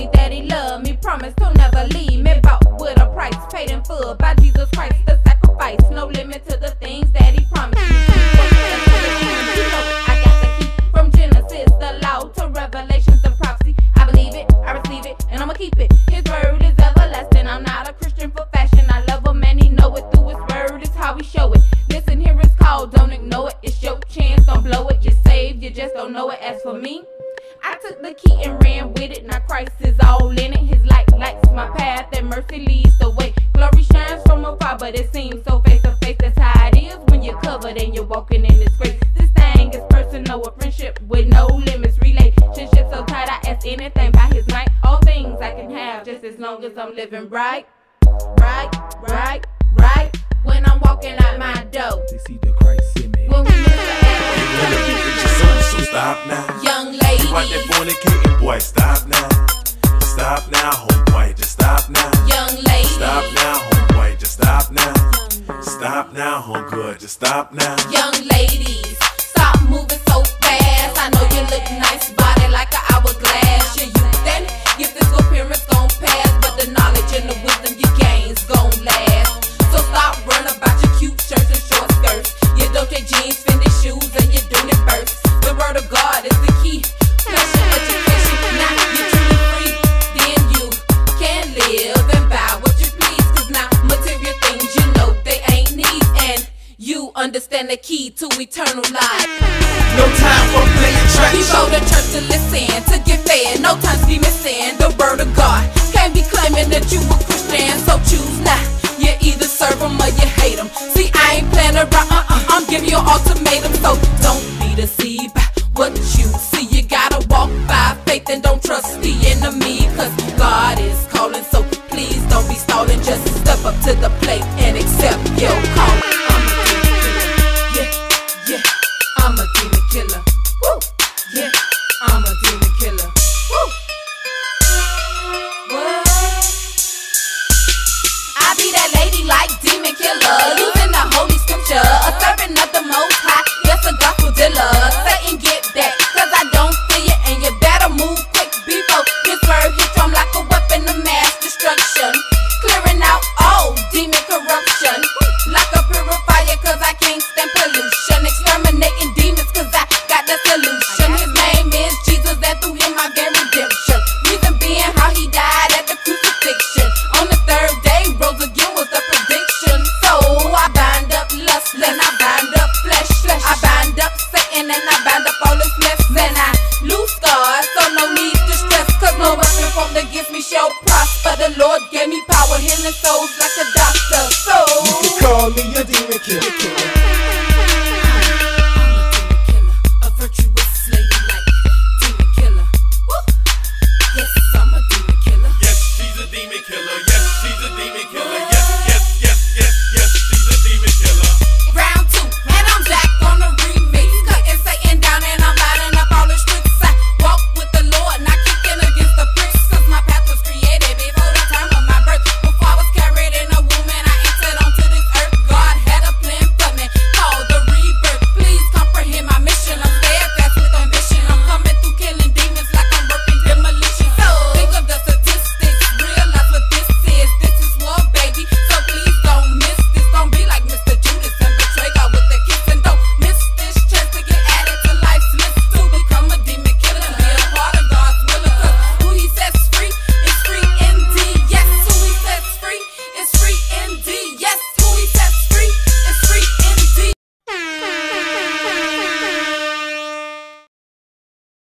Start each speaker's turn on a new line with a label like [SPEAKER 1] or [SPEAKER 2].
[SPEAKER 1] me that he loved me, promised to never leave me. Bought with a price, paid in full by Jesus Christ, the sacrifice. No limit to the things that he promised me. I got the key from Genesis, the law to Revelations, the prophecy. I believe it, I receive it, and I'ma keep it. I'm living right, right, right, right. When I'm walking out my door,
[SPEAKER 2] they see the Christ in me.
[SPEAKER 1] When we
[SPEAKER 3] look at Stop now.
[SPEAKER 1] Young
[SPEAKER 3] lady. Right there fornicating, boy, stop now. Stop now, homeboy, just stop now.
[SPEAKER 1] Young lady.
[SPEAKER 3] Stop now, homeboy, just stop now. Stop now, homegirl, just stop now.
[SPEAKER 1] Young lady. and the key to eternal life.
[SPEAKER 3] No time for playing trash.
[SPEAKER 1] He rode a church But the Lord gave me power, healing souls like a doctor. So you can call me a demon killer.